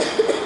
you